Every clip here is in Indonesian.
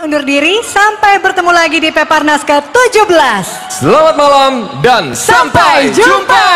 undur diri sampai bertemu lagi di Peparnas ke-17. Selamat malam dan Sampai jumpa.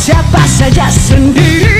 se apasa ya sentir